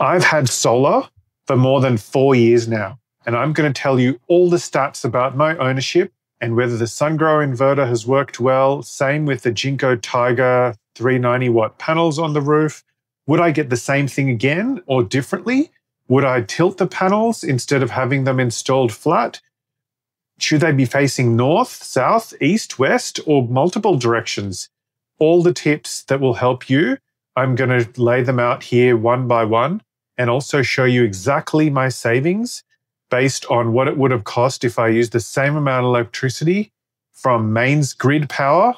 I've had solar for more than four years now, and I'm going to tell you all the stats about my ownership and whether the SunGrow inverter has worked well. Same with the Jinko Tiger 390 watt panels on the roof. Would I get the same thing again or differently? Would I tilt the panels instead of having them installed flat? Should they be facing north, south, east, west, or multiple directions? All the tips that will help you. I'm going to lay them out here one by one and also show you exactly my savings based on what it would have cost if I used the same amount of electricity from mains grid power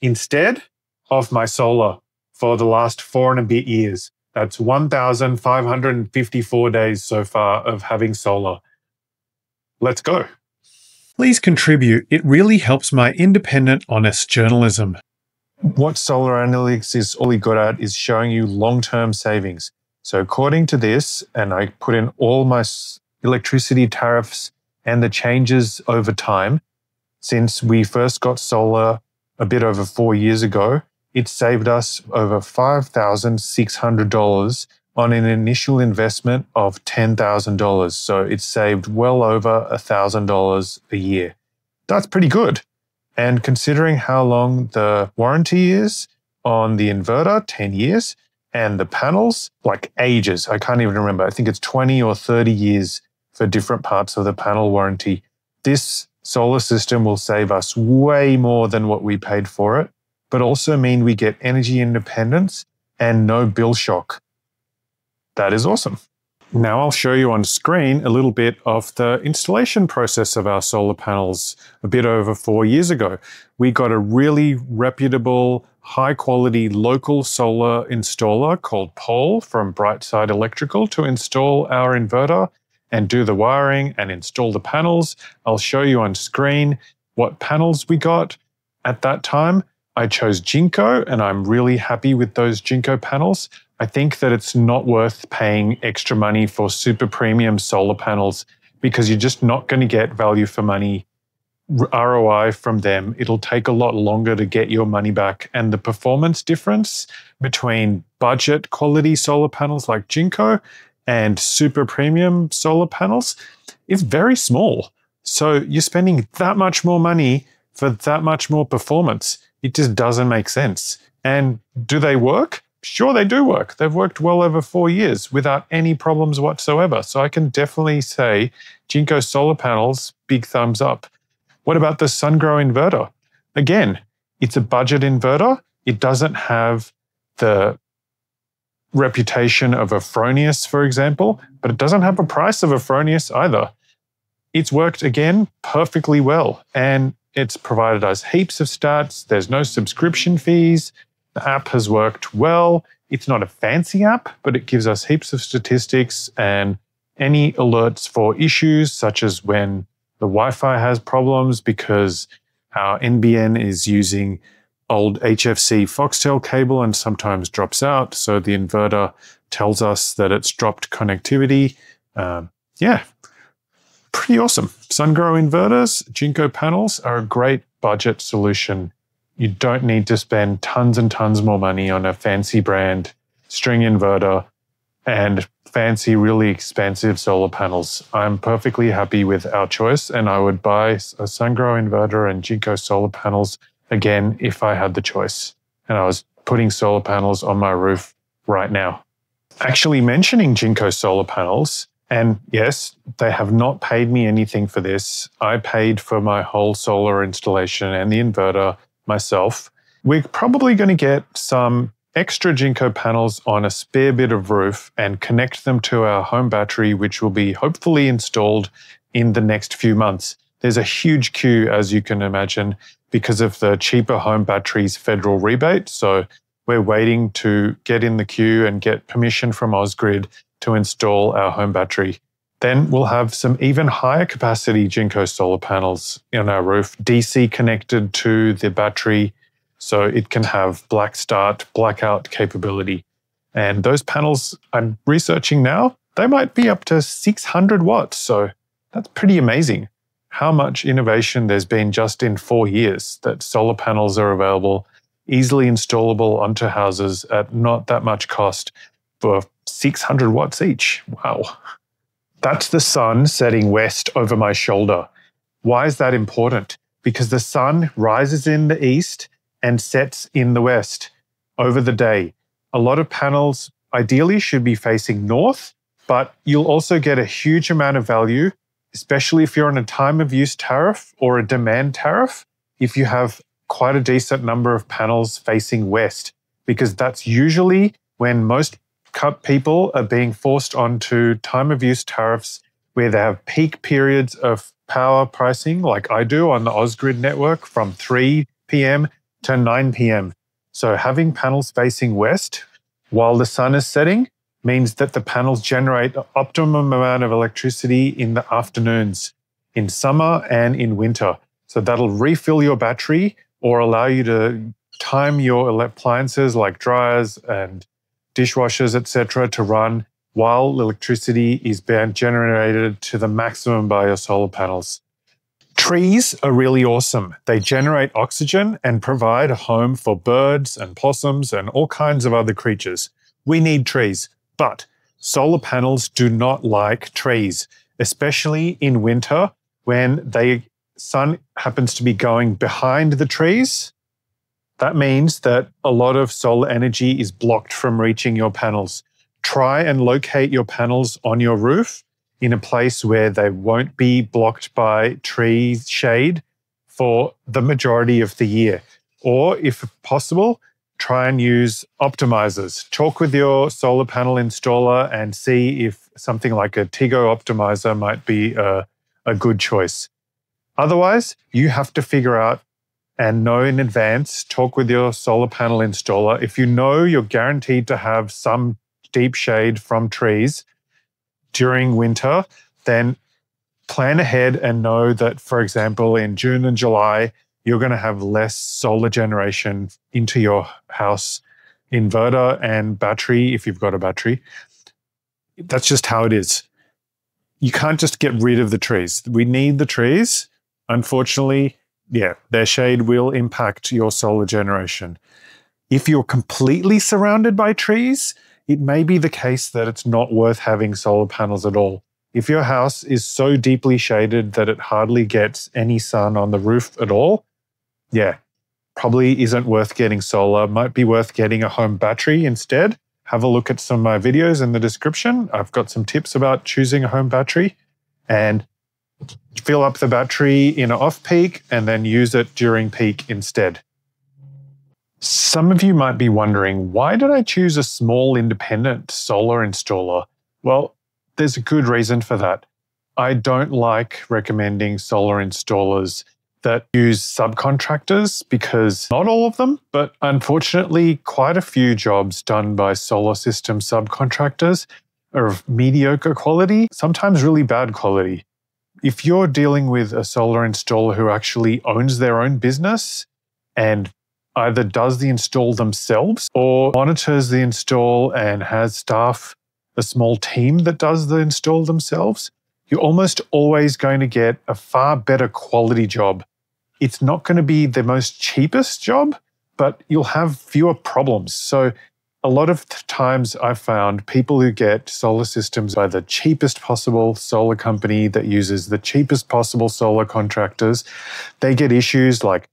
instead of my solar for the last four and a bit years. That's 1,554 days so far of having solar. Let's go. Please contribute. It really helps my independent, honest journalism. What Solar Analytics is only good at is showing you long term savings. So, according to this, and I put in all my electricity tariffs and the changes over time since we first got solar a bit over four years ago, it saved us over $5,600 on an initial investment of $10,000. So it saved well over $1,000 a year. That's pretty good. And considering how long the warranty is on the inverter, 10 years, and the panels, like ages, I can't even remember. I think it's 20 or 30 years for different parts of the panel warranty. This solar system will save us way more than what we paid for it but also mean we get energy independence and no bill shock. That is awesome. Now I'll show you on screen a little bit of the installation process of our solar panels a bit over four years ago. We got a really reputable, high quality local solar installer called Paul from Brightside Electrical to install our inverter and do the wiring and install the panels. I'll show you on screen what panels we got at that time I chose Jinko and I'm really happy with those Jinko panels. I think that it's not worth paying extra money for super premium solar panels because you're just not going to get value for money ROI from them. It'll take a lot longer to get your money back. And the performance difference between budget quality solar panels like Jinko and super premium solar panels is very small. So you're spending that much more money for that much more performance. It just doesn't make sense. And do they work? Sure, they do work. They've worked well over four years without any problems whatsoever. So I can definitely say Jinko solar panels, big thumbs up. What about the SunGrow inverter? Again, it's a budget inverter. It doesn't have the reputation of a Fronius, for example, but it doesn't have a price of a Fronius either. It's worked again perfectly well. And it's provided us heaps of stats. There's no subscription fees. The app has worked well. It's not a fancy app, but it gives us heaps of statistics and any alerts for issues, such as when the Wi Fi has problems because our NBN is using old HFC Foxtel cable and sometimes drops out. So the inverter tells us that it's dropped connectivity. Um, yeah, pretty awesome. SunGrow inverters, Jinko panels are a great budget solution. You don't need to spend tons and tons more money on a fancy brand string inverter and fancy, really expensive solar panels. I'm perfectly happy with our choice, and I would buy a SunGrow inverter and Jinko solar panels again if I had the choice. And I was putting solar panels on my roof right now. Actually, mentioning Jinko solar panels, and yes, they have not paid me anything for this. I paid for my whole solar installation and the inverter myself. We're probably going to get some extra Jinko panels on a spare bit of roof and connect them to our home battery, which will be hopefully installed in the next few months. There's a huge queue, as you can imagine, because of the cheaper home batteries federal rebate. So we're waiting to get in the queue and get permission from Ausgrid to install our home battery. Then we'll have some even higher capacity Jinko solar panels on our roof, DC connected to the battery so it can have black start, blackout capability. And those panels I'm researching now, they might be up to 600 watts. So that's pretty amazing how much innovation there's been just in four years that solar panels are available, easily installable onto houses at not that much cost for 600 watts each. Wow. That's the sun setting west over my shoulder. Why is that important? Because the sun rises in the east and sets in the west over the day. A lot of panels ideally should be facing north, but you'll also get a huge amount of value, especially if you're on a time of use tariff or a demand tariff, if you have quite a decent number of panels facing west, because that's usually when most people are being forced onto time of use tariffs where they have peak periods of power pricing, like I do on the Ausgrid network from 3 p.m. to 9 p.m. So having panels facing west while the sun is setting means that the panels generate the optimum amount of electricity in the afternoons in summer and in winter. So that'll refill your battery or allow you to time your appliances like dryers and dishwashers, etc., to run while electricity is being generated to the maximum by your solar panels. Trees are really awesome. They generate oxygen and provide a home for birds and possums and all kinds of other creatures. We need trees, but solar panels do not like trees, especially in winter when the sun happens to be going behind the trees that means that a lot of solar energy is blocked from reaching your panels. Try and locate your panels on your roof in a place where they won't be blocked by tree shade for the majority of the year. Or, if possible, try and use optimizers. Talk with your solar panel installer and see if something like a Tigo optimizer might be a, a good choice. Otherwise, you have to figure out and know in advance, talk with your solar panel installer. If you know you're guaranteed to have some deep shade from trees during winter, then plan ahead and know that, for example, in June and July, you're going to have less solar generation into your house, inverter and battery, if you've got a battery. That's just how it is. You can't just get rid of the trees. We need the trees. Unfortunately, yeah, their shade will impact your solar generation. If you're completely surrounded by trees, it may be the case that it's not worth having solar panels at all. If your house is so deeply shaded that it hardly gets any sun on the roof at all, yeah, probably isn't worth getting solar. Might be worth getting a home battery instead. Have a look at some of my videos in the description. I've got some tips about choosing a home battery. And fill up the battery in off peak and then use it during peak instead. Some of you might be wondering why did I choose a small independent solar installer? Well, there's a good reason for that. I don't like recommending solar installers that use subcontractors because not all of them, but unfortunately, quite a few jobs done by solar system subcontractors are of mediocre quality, sometimes really bad quality if you're dealing with a solar installer who actually owns their own business and either does the install themselves or monitors the install and has staff, a small team that does the install themselves, you're almost always going to get a far better quality job. It's not going to be the most cheapest job, but you'll have fewer problems. So a lot of times I've found people who get solar systems by the cheapest possible solar company that uses the cheapest possible solar contractors, they get issues like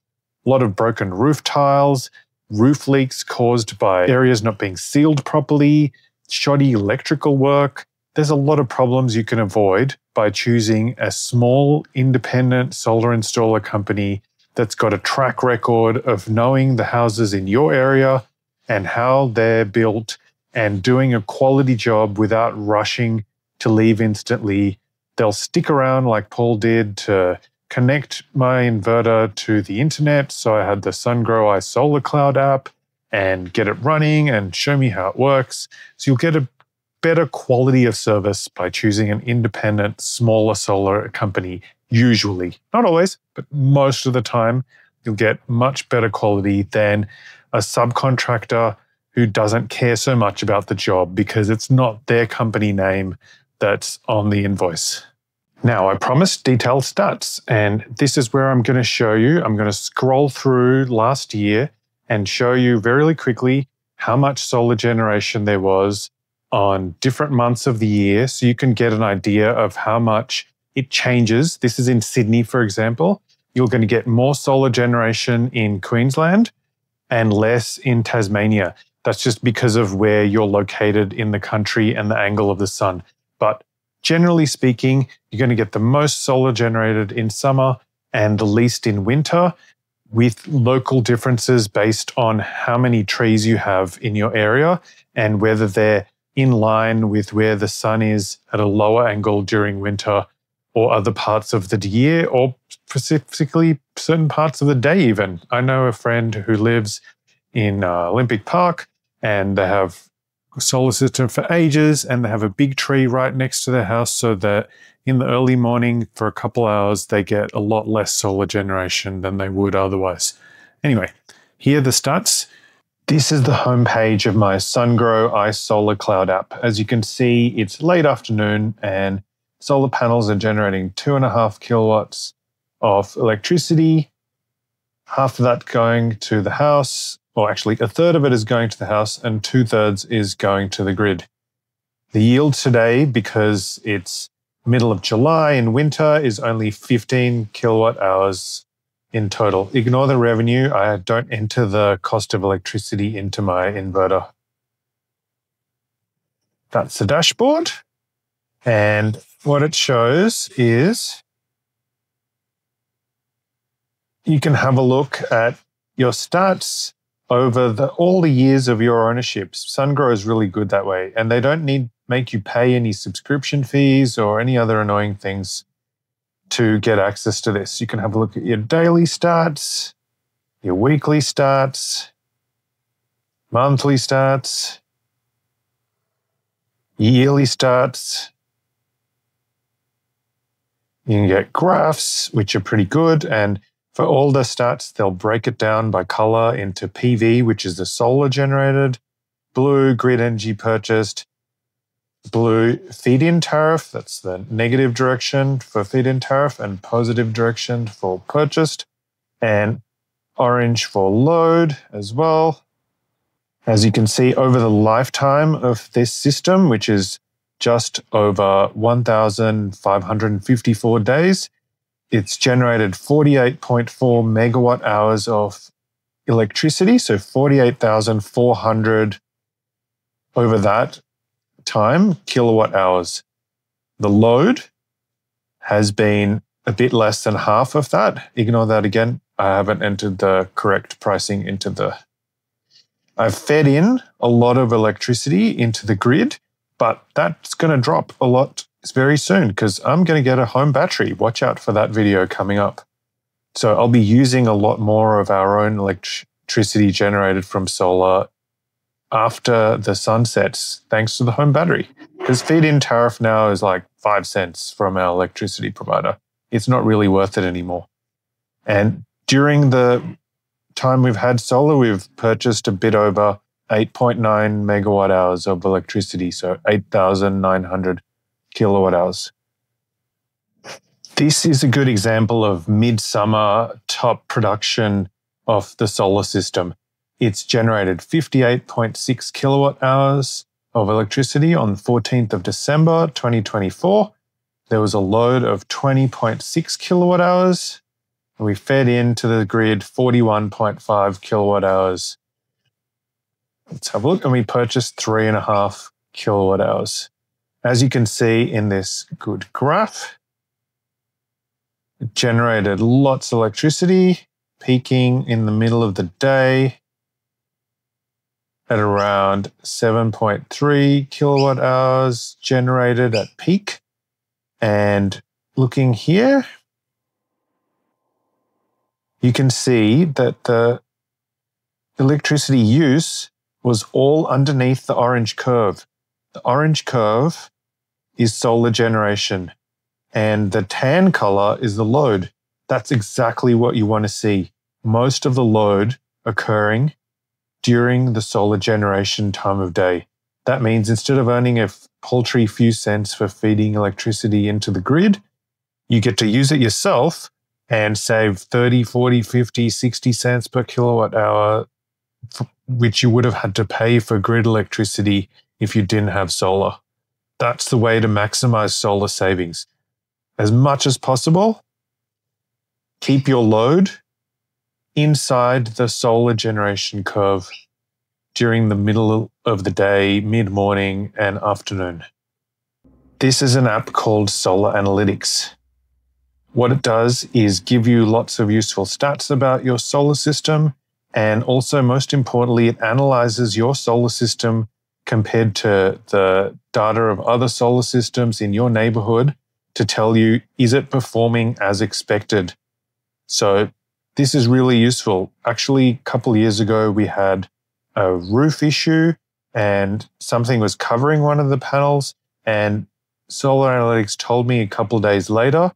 a lot of broken roof tiles, roof leaks caused by areas not being sealed properly, shoddy electrical work. There's a lot of problems you can avoid by choosing a small independent solar installer company that's got a track record of knowing the houses in your area and how they're built and doing a quality job without rushing to leave instantly. They'll stick around like Paul did to connect my inverter to the internet. So I had the SunGrow iSolarCloud app and get it running and show me how it works. So you'll get a better quality of service by choosing an independent, smaller solar company, usually. Not always, but most of the time, you'll get much better quality than a subcontractor who doesn't care so much about the job because it's not their company name that's on the invoice. Now, I promised detailed stats, and this is where I'm going to show you. I'm going to scroll through last year and show you very quickly how much solar generation there was on different months of the year so you can get an idea of how much it changes. This is in Sydney, for example. You're going to get more solar generation in Queensland and less in Tasmania. That's just because of where you're located in the country and the angle of the sun. But generally speaking, you're going to get the most solar generated in summer and the least in winter, with local differences based on how many trees you have in your area and whether they're in line with where the sun is at a lower angle during winter or other parts of the year or specifically certain parts of the day even. I know a friend who lives in uh, olympic park and they have solar system for ages and they have a big tree right next to their house so that in the early morning for a couple hours they get a lot less solar generation than they would otherwise. Anyway here are the stats. This is the homepage of my SunGrow iSolarCloud app. As you can see, it's late afternoon and solar panels are generating two and a half kilowatts of electricity. Half of that going to the house, or actually a third of it is going to the house, and two thirds is going to the grid. The yield today, because it's middle of July in winter, is only 15 kilowatt hours in total. Ignore the revenue. I don't enter the cost of electricity into my inverter. That's the dashboard. And what it shows is you can have a look at your stats over the, all the years of your ownership. SunGrow is really good that way. And they don't need make you pay any subscription fees or any other annoying things to get access to this. You can have a look at your daily stats, your weekly stats, monthly stats, yearly stats. You can get graphs, which are pretty good. And for all the stats, they'll break it down by color into PV, which is the solar generated, blue, grid energy purchased, blue feed in tariff, that's the negative direction for feed in tariff, and positive direction for purchased, and orange for load as well. As you can see, over the lifetime of this system, which is just over 1,554 days, it's generated 48.4 megawatt hours of electricity, so 48,400 over that time, kilowatt hours. The load has been a bit less than half of that. Ignore that again. I haven't entered the correct pricing into the. I've fed in a lot of electricity into the grid, but that's going to drop a lot very soon because I'm going to get a home battery. Watch out for that video coming up. So I'll be using a lot more of our own electricity generated from solar after the sun sets, thanks to the home battery. Because feed in tariff now is like five cents from our electricity provider. It's not really worth it anymore. And during the time we've had solar, we've purchased a bit over 8.9 megawatt hours of electricity, so 8,900 kilowatt hours. This is a good example of midsummer top production of the solar system. It's generated 58.6 kilowatt hours of electricity on 14th of December 2024. There was a load of 20.6 kilowatt hours. And we fed into the grid 41.5 kilowatt hours. Let's have a look. And we purchased three and a half kilowatt hours. As you can see in this good graph, it generated lots of electricity, peaking in the middle of the day at around 7.3 kilowatt hours generated at peak. And looking here, you can see that the electricity use was all underneath the orange curve. The orange curve is solar generation, and the tan color is the load. That's exactly what you want to see. Most of the load occurring during the solar generation time of day. That means instead of earning a paltry few cents for feeding electricity into the grid, you get to use it yourself and save 30, 40, 50, 60 cents per kilowatt hour, which you would have had to pay for grid electricity if you didn't have solar. That's the way to maximize solar savings. As much as possible, keep your load inside the solar generation curve during the middle of the day, mid morning, and afternoon. This is an app called Solar Analytics. What it does is give you lots of useful stats about your solar system. And also, most importantly, it analyzes your solar system compared to the data of other solar systems in your neighborhood to tell you is it performing as expected? So, this is really useful. Actually, a couple years ago, we had a roof issue and something was covering one of the panels. And Solar Analytics told me a couple days later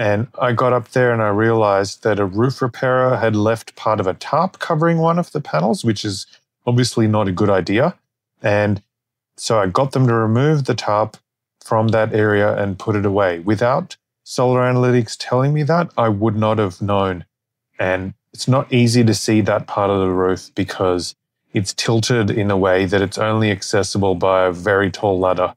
and I got up there and I realized that a roof repairer had left part of a tarp covering one of the panels, which is obviously not a good idea. And so I got them to remove the tarp from that area and put it away. Without Solar Analytics telling me that, I would not have known. And it's not easy to see that part of the roof because it's tilted in a way that it's only accessible by a very tall ladder.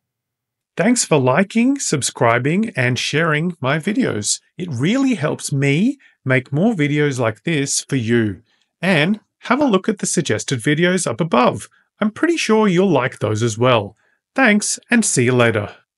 Thanks for liking, subscribing, and sharing my videos. It really helps me make more videos like this for you. And have a look at the suggested videos up above. I'm pretty sure you'll like those as well. Thanks, and see you later.